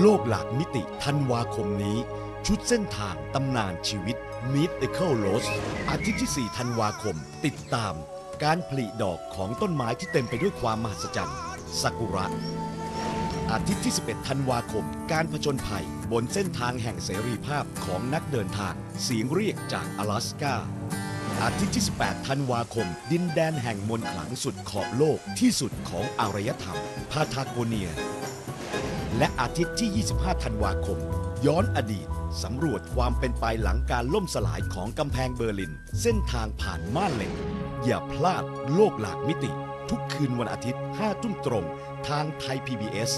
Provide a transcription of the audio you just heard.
โลกหลากมิติธันวาคมนี้ ชุดเส้นทางตำนานชีวิต Meet the c o l o s อาทิตย์ที่ 4 ธันวาคม ติดตาม การผลิดอกของต้นไม้ที่เต็มไปด้วยความมหัศจรรย์ซากุระ อาทิตย์ที่ 11 ธันวาคม การผจญภัย บนเส้นทางแห่งเสรีภาพของนักเดินทางเสียงเรียกจาก阿拉สกาอาทิตย์ที่ 18 ธันวาคม ดินแดนแห่งมนต์ขลังสุดขอบโลกที่สุดของอารยธรรม พาทาโกเนีย และอาทิตย์ที่ 25 ธันวาคม ย้อนอดีต สำรวจความเป็นไปหลังการล่มสลายของกำแพงเบอร์ลิน เส้นทางผ่านม่านเหล็ก อย่าพลาดโลกหลากมิติ ทุกคืนวันอาทิตย์5ทุ่มตรง ทางไทย PBS